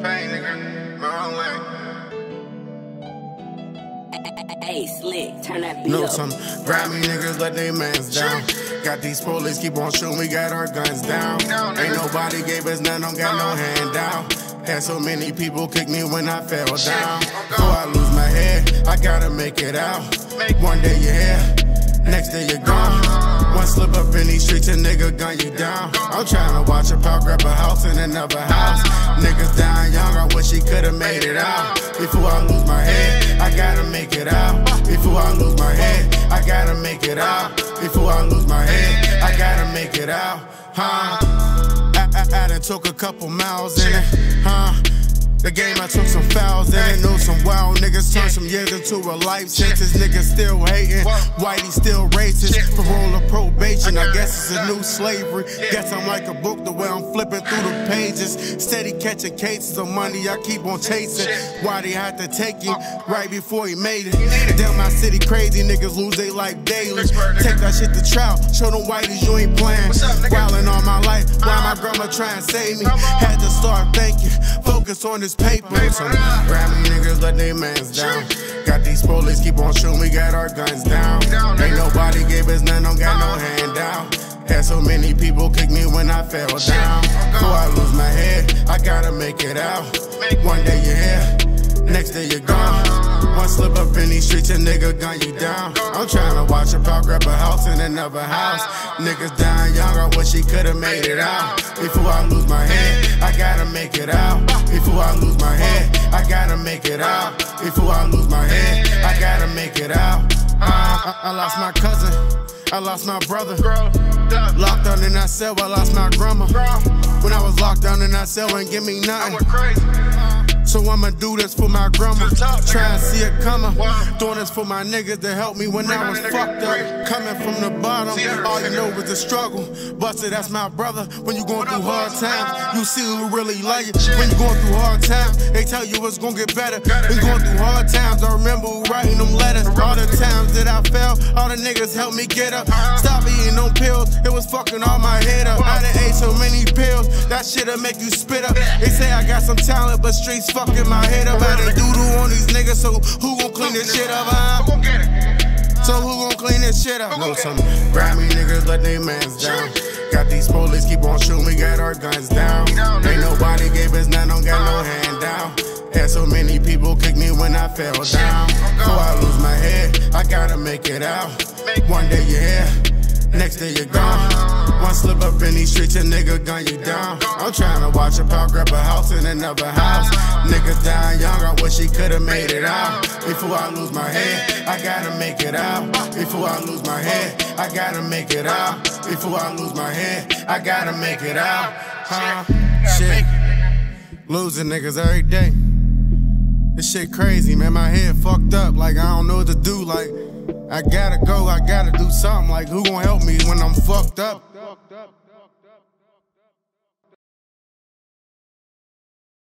Pain, nigga. My own way. Hey, slick, turn that beat No, up. grab me niggas let they mans down. Got these police keep on shooting, we got our guns down. Ain't nobody gave us none, don't got no handout. Had so many people kick me when I fell down. Oh, Before I lose my head, I gotta make it out. One day you're here, next day you're gone. One slip up in these streets, a nigga gun you down. I'm trying to watch a pal grab a house in another house. Niggas dying young, I wish he could've made it out. Before I lose my head, I gotta make it out. Before I lose my head, I gotta make it out. Before I lose my head, I gotta make it out. Huh? I, I, I done took a couple miles in it, huh? Game, I took some fouls in it. Know some wild niggas Turned some years into a life sentence. Niggas still hating, whitey still racist. Parole or probation, I guess it's a new slavery. Guess I'm like a book the way I'm flipping through the pages. Steady catching cases of money, I keep on chasing. Why they had to take him right before he made it? Damn, my city crazy, niggas lose their life daily. Take that shit to trial, show them whiteys you ain't playing. Wildin' all my life, why my grandma try and save me? Had to start thinking, focus on this paper. Some Grammy niggas let they mans down. Got these police keep on shooting, we got our guns down. Ain't nobody gave us none, don't got no handout. Had so many people kick me when I fell down. Before I lose my head, I gotta make it out. One day you're here, next day you're gone. One slip up in these streets, a nigga gun you down. I'm trying to watch a pal grab a house in another house. Niggas dying young, I wish he could've made it out. Before I lose my head, I gotta make it out. Before I lose my head, I gotta make it out. Before I lose my head, I gotta make it out. I, I lost my cousin, I lost my brother. Locked down in that cell, I lost my grandma. When I was locked down in that cell, ain't give me nothing. So I'ma do this for my grandma. Try and see it coming. Doing this for my niggas that helped me when I was fucked up. Coming from the bottom, all you know is the struggle. Buster, that's my brother. When you going through hard times, you see who really like it. When you going through hard times, they tell you it's gonna get better. Been going through hard times, I remember writing them letters. All the times that I fell, all the niggas helped me get up. Stop eating them pills, it was fucking all my head up. I done ate so many pills, that shit'll make you spit up. They say I got some talent, but streets fucking my head up. I done doodle on these niggas, so who gon' clean this shit up? Huh? So who gon' clean this shit up? Know some Grammy niggas let they mans down. Got these police keep on shooting, we got our guns down. Ain't nobody gave us none, don't got no handout. Had so many people kick me when I fell down. Before I lose my head, I gotta make it out. One day you're here, next day you're gone. One slip up in these streets, a nigga gun you down. I'm trying to watch a pal grab a house in another house. Niggas dying young, I wish he could've made it out. Before I lose my head, I gotta make it out. Before I lose my head, I gotta make it out. Before I lose my head, I gotta make it out. Huh? Shit. Losing niggas every day. This shit crazy, man. My head fucked up. Like, I don't know what to do. Like, I gotta go, I gotta do something. Like, who gonna help me when I'm fucked up?